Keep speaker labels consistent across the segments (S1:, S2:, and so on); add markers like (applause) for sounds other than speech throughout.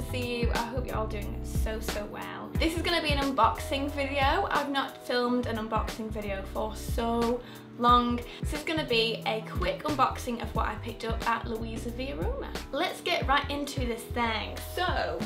S1: to see you. I hope you're all doing so, so well. This is gonna be an unboxing video. I've not filmed an unboxing video for so long. This is gonna be a quick unboxing of what I picked up at Luisa Via Roma. Let's get right into this thing. So,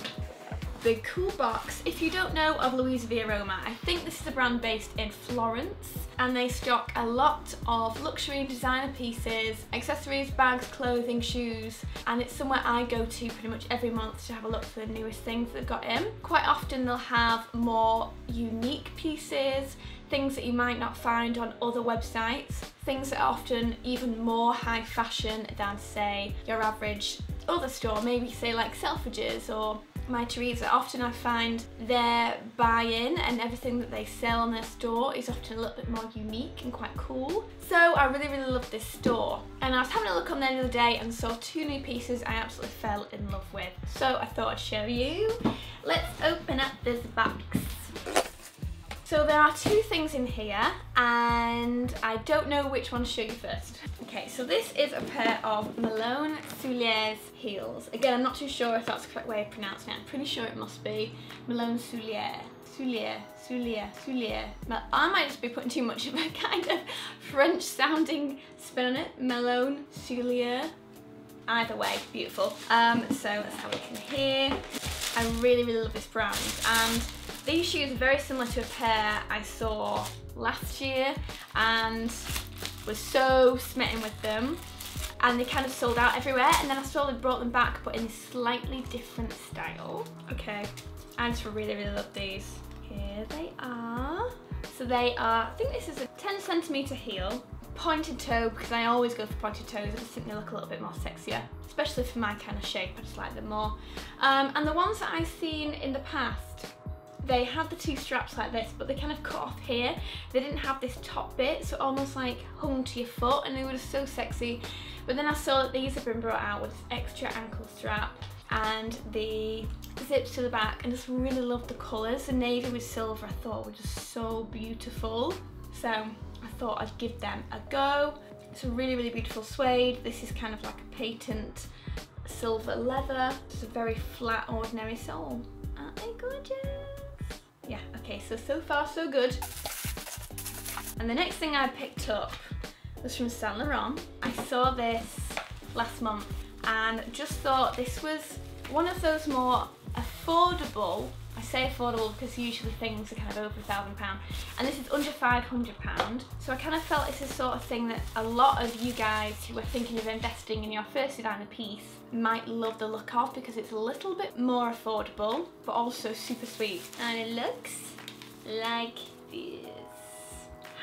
S1: big cool box. If you don't know of Via Roma, I think this is a brand based in Florence and they stock a lot of luxury designer pieces, accessories, bags, clothing, shoes and it's somewhere I go to pretty much every month to have a look for the newest things they've got in. Quite often they'll have more unique pieces, things that you might not find on other websites, things that are often even more high fashion than say your average other store, maybe say like Selfridges or Mytheresa, often I find their buy-in and everything that they sell on their store is often a little bit more unique and quite cool. So I really, really love this store. And I was having a look on there the other day and saw two new pieces I absolutely fell in love with. So I thought I'd show you. Let's open up this box. So there are two things in here and I don't know which one to show you first. Okay, so this is a pair of Malone Souliers heels. Again, I'm not too sure if that's the correct way of pronouncing it. I'm pretty sure it must be Malone Soulier. Soulier, Soulier, Soulier. I might just be putting too much of a (laughs) kind of French sounding spin on it. Malone Soulier. Either way, beautiful. Um, so let's have a look in here. I really, really love this brand. And these shoes are very similar to a pair I saw last year and was so smitten with them and they kind of sold out everywhere and then I saw they brought them back but in a slightly different style. Okay, I just really really love these. Here they are. So they are, I think this is a 10 centimeter heel, pointed toe because I always go for pointed toes, I just think they look a little bit more sexier, especially for my kind of shape, I just like them more. Um, and the ones that I've seen in the past they had the two straps like this but they kind of cut off here. They didn't have this top bit so almost like hung to your foot and they were just so sexy. But then I saw that these have been brought out with extra ankle strap and the zips to the back and just really love the colours. The navy with silver I thought were just so beautiful. So I thought I'd give them a go. It's a really really beautiful suede. This is kind of like a patent silver leather. It's a very flat ordinary sole. Aren't they gorgeous okay, so, so far so good. And the next thing I picked up was from Saint Laurent. I saw this last month and just thought this was one of those more affordable I say affordable because usually things are kind of over a thousand pound. And this is under 500 pound. So I kind of felt it's the sort of thing that a lot of you guys who are thinking of investing in your first designer piece might love the look of because it's a little bit more affordable but also super sweet. And it looks like this.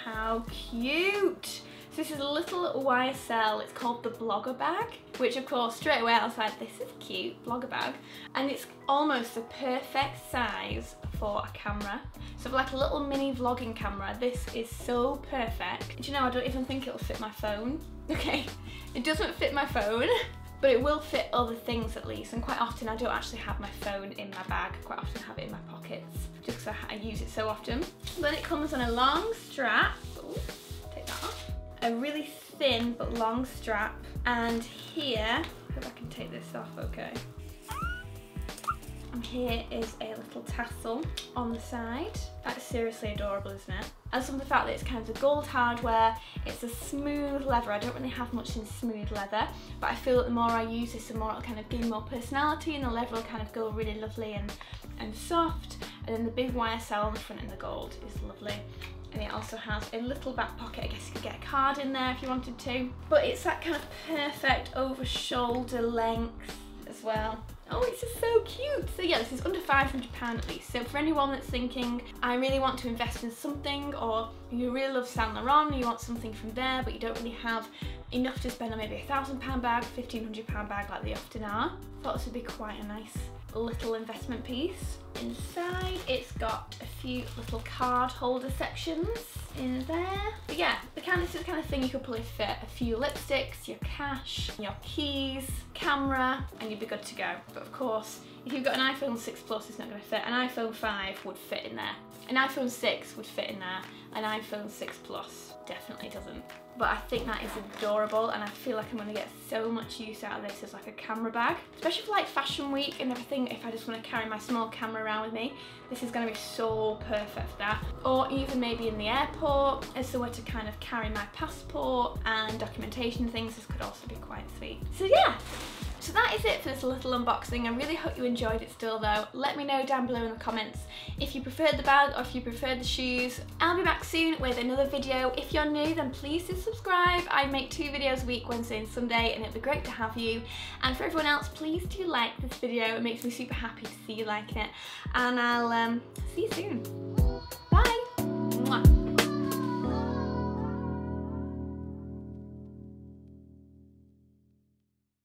S1: How cute so this is a little YSL, it's called the Blogger Bag, which of course straight away I was like, this is cute, Blogger Bag. And it's almost the perfect size for a camera. So for like a little mini vlogging camera, this is so perfect. Do you know, I don't even think it'll fit my phone. (laughs) Okay, it doesn't fit my phone, but it will fit other things at least. And quite often I don't actually have my phone in my bag, I quite often have it in my pockets, just because I, I use it so often. Then it comes on a long strap. A really thin but long strap and here, if I can take this off okay, and here is a little tassel on the side. That's seriously adorable, isn't it? And some of the fact that it's kind of gold hardware, it's a smooth leather. I don't really have much in smooth leather, but I feel that the more I use this, the more it'll kind of give more personality and the leather will kind of go really lovely and, and soft. And then the big YSL on the front in the gold is lovely and it also has a little back pocket. I guess you could get a card in there if you wanted to. But it's that kind of perfect over shoulder length as well. Oh, it's just so cute. So yeah, this is under £500 at least. So for anyone that's thinking, I really want to invest in something or you really love Saint Laurent, you want something from there, but you don't really have enough to spend on maybe a £1,000 bag, £1,500 bag like they often are. thought this would be quite a nice little investment piece. Inside it's got a few little card holder sections in there. But yeah, the kind this is the kind of thing you could probably fit a few lipsticks, your cash, your keys, camera, and you'd be good to go. But of course, if you've got an iPhone 6 Plus, it's not going to fit. An iPhone 5 would fit in there. An iPhone 6 would fit in there. An iPhone 6 Plus definitely doesn't. But I think that is adorable and I feel like I'm gonna get so much use out of this as like a camera bag. Especially for like fashion week and everything, if I just wanna carry my small camera around with me, this is gonna be so perfect for that. Or even maybe in the airport, as somewhere to kind of carry my passport and documentation things, this could also be quite sweet. So yeah, so that is it for this little unboxing. I really hope you enjoyed it still though. Let me know down below in the comments if you preferred the bag or if you preferred the shoes. I'll be back soon with another video. If you're new then please do subscribe. I make two videos a week, Wednesday and Sunday and it'd be great to have you. And for everyone else, please do like this video. It makes me super happy to see you liking it. And I'll um, see you soon.